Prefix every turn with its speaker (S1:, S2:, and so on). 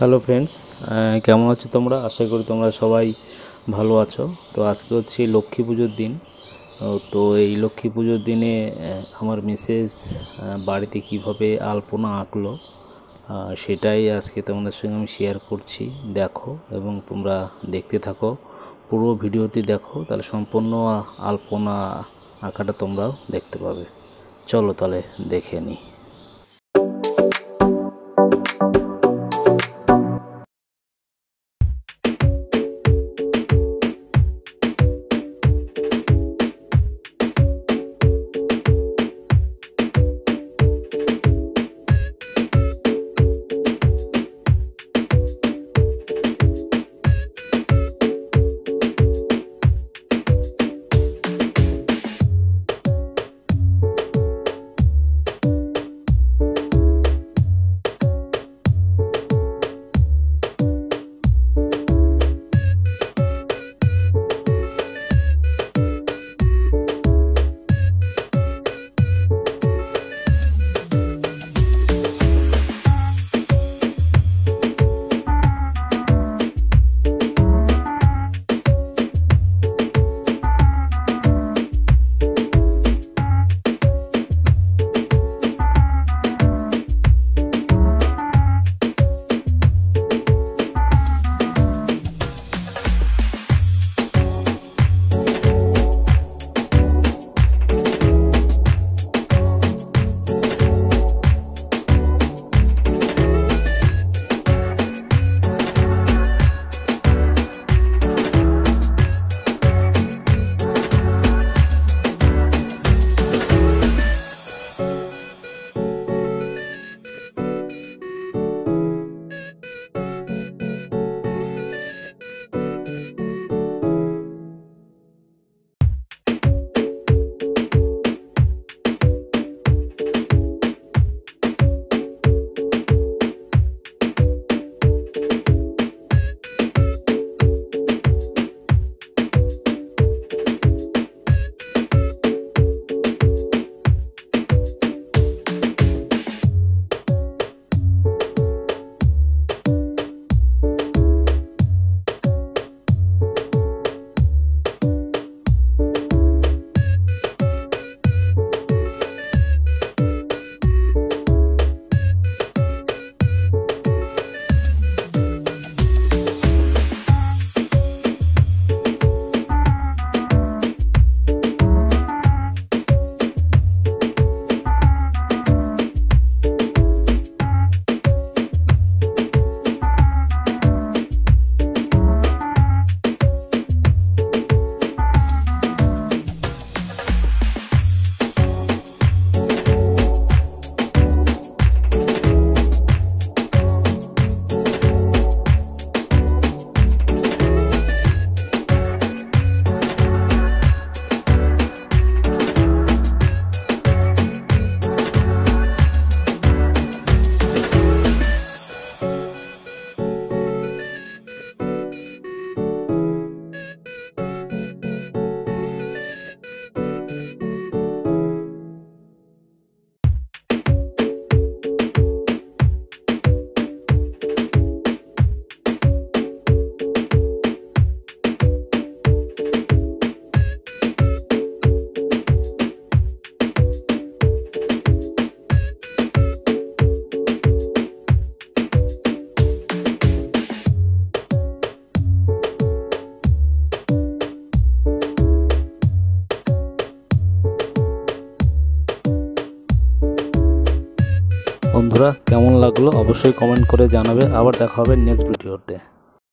S1: Hello friends কেমন আছো তোমরা? আশা করি তোমরা সবাই ভালো আছো। তো আজকে হচ্ছে লক্ষ্মী পুজোর দিন। তো এই লক্ষ্মী পুজোর দিনে আমার মিসেস বাড়িতে কীভাবে আলপনা আঁকলো সেটাই আজকে তোমাদের সঙ্গে আমি শেয়ার করছি। দেখো এবং তোমরা দেখতে থাকো। পুরো ভিডিওটি দেখো, তাহলে সম্পূর্ণ আলপনা আঁকাটা তোমরাও দেখতে পাবে। চলো তাহলে দেখে নিই বন্ধুরা কেমন লাগল অবশ্যই কমেন্ট করে জানাবে। আবার দেখা হবে নেক্সট ভিডিওতে